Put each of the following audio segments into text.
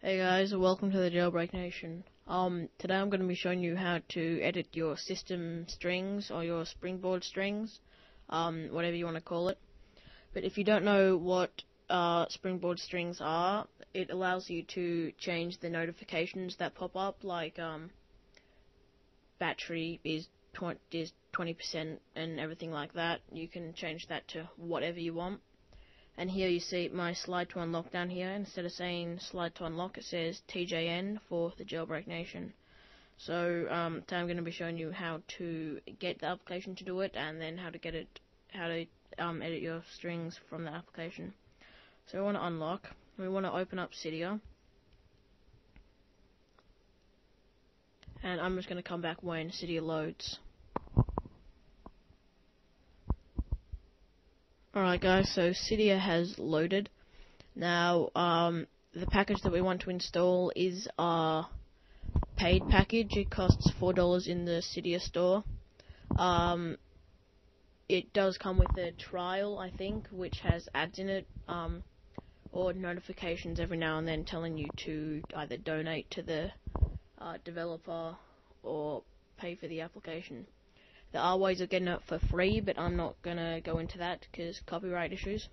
Hey guys, welcome to the Jailbreak Nation. Um, today I'm going to be showing you how to edit your system strings or your springboard strings, um, whatever you want to call it. But if you don't know what uh, springboard strings are, it allows you to change the notifications that pop up, like um, battery is is 20% and everything like that. You can change that to whatever you want. And here you see my slide to unlock down here. Instead of saying slide to unlock, it says TJN for the Jailbreak Nation. So um, today I'm going to be showing you how to get the application to do it, and then how to get it, how to um, edit your strings from the application. So we want to unlock. We want to open up Cydia. And I'm just going to come back when Cydia loads. Alright guys, so Cydia has loaded. Now, um, the package that we want to install is our paid package. It costs $4 in the Cydia store. Um, it does come with a trial, I think, which has ads in it, um, or notifications every now and then telling you to either donate to the uh, developer or pay for the application. There are ways of getting it for free, but I'm not gonna go into that because copyright issues.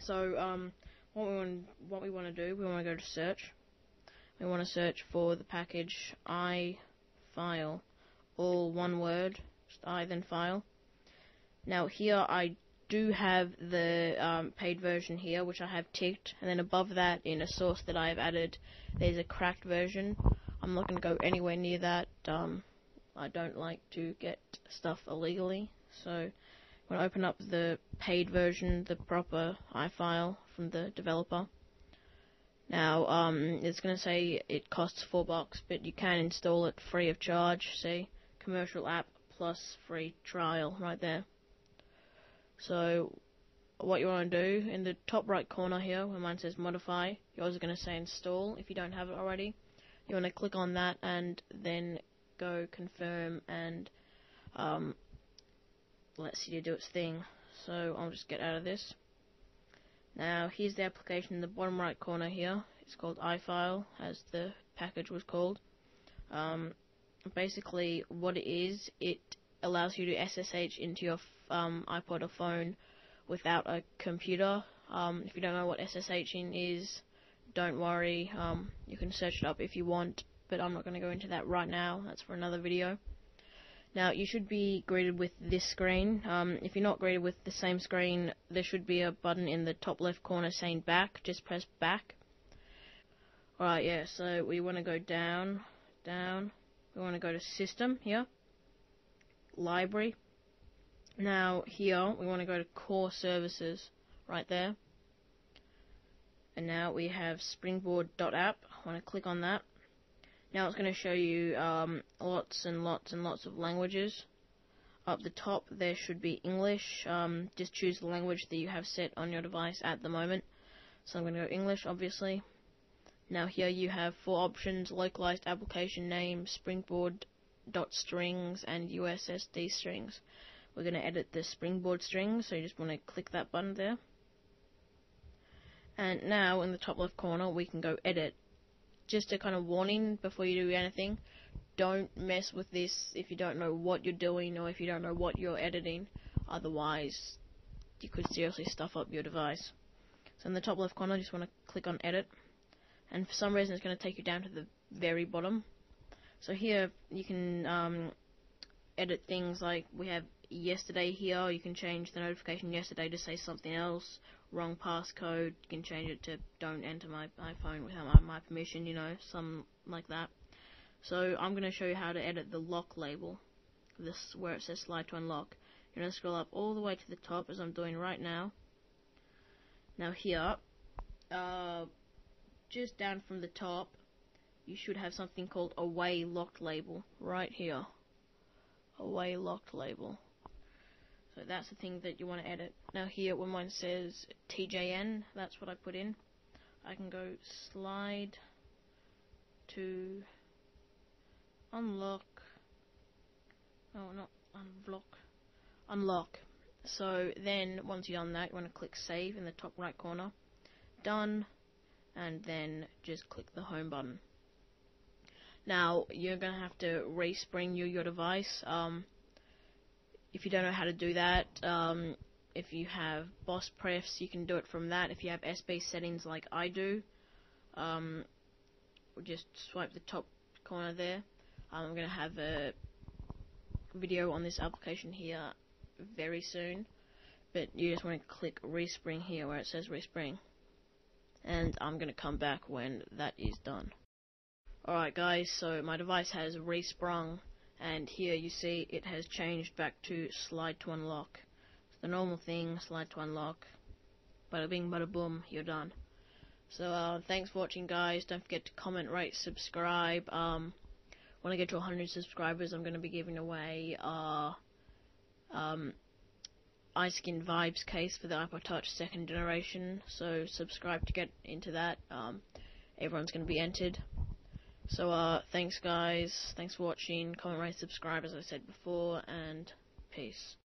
So, um, what we want, what we want to do, we want to go to search. We want to search for the package i file, all one word, just i then file. Now here I do have the um, paid version here, which I have ticked, and then above that, in a source that I have added, there's a cracked version. I'm not going to go anywhere near that. Um, I don't like to get stuff illegally, so when I open up the paid version, the proper iFile from the developer. Now, um, it's going to say it costs four bucks, but you can install it free of charge. See, commercial app plus free trial right there. So, what you want to do in the top right corner here, where mine says modify, yours is going to say install if you don't have it already. You want to click on that and then go confirm and um, let Cydia do its thing. So I'll just get out of this. Now here's the application in the bottom right corner here. It's called iFile, as the package was called. Um, basically, what it is, it allows you to SSH into your um, iPod or phone without a computer. Um, if you don't know what SSHing is, don't worry. Um, you can search it up if you want but I'm not going to go into that right now. That's for another video. Now, you should be greeted with this screen. Um, if you're not greeted with the same screen, there should be a button in the top left corner saying back. Just press back. Alright, yeah, so we want to go down, down. We want to go to System here. Library. Now, here, we want to go to Core Services, right there. And now we have springboard.app. I want to click on that. Now it's going to show you um, lots and lots and lots of languages. Up the top there should be English. Um, just choose the language that you have set on your device at the moment. So I'm going to go English, obviously. Now here you have four options, localized application name, springboard dot strings, and USSD strings. We're going to edit the springboard strings, so you just want to click that button there. And now in the top left corner we can go edit just a kind of warning before you do anything. Don't mess with this if you don't know what you're doing or if you don't know what you're editing. Otherwise, you could seriously stuff up your device. So in the top left corner, I just want to click on edit. And for some reason, it's going to take you down to the very bottom. So here, you can um, edit things like we have yesterday here. You can change the notification yesterday to say something else wrong passcode, you can change it to don't enter my iPhone without my, my permission, you know, some like that. So I'm going to show you how to edit the lock label, this where it says slide to unlock. You're going to scroll up all the way to the top as I'm doing right now. Now here, uh, just down from the top, you should have something called away locked label right here. Away locked label. So that's the thing that you want to edit. Now here when mine says TJN, that's what I put in. I can go slide to unlock, oh not unblock, unlock. So then once you've done that, you want to click save in the top right corner. Done. and then just click the home button. Now you're gonna have to respring your, your device. Um, if you don't know how to do that, um, if you have boss prefs, you can do it from that. If you have SBSettings like I do, um, just swipe the top corner there. Um, I'm gonna have a video on this application here very soon, but you just want to click respring here where it says respring, and I'm gonna come back when that is done. Alright guys, so my device has resprung and here you see it has changed back to slide to unlock. It's the normal thing, slide to unlock. Bada bing, bada boom, you're done. So uh, thanks for watching guys, don't forget to comment, rate, subscribe. Um, when I get to 100 subscribers I'm going to be giving away uh, um, iSkin Vibes case for the iPod Touch second generation, so subscribe to get into that. Um, everyone's going to be entered. So, uh, thanks guys, thanks for watching, comment, rate, subscribe as I said before, and peace.